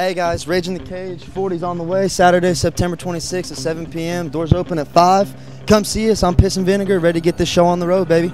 Hey guys, Rage in the Cage 40's on the way. Saturday, September 26th at 7 p.m. Doors open at 5. Come see us. I'm Piss Vinegar, ready to get this show on the road, baby.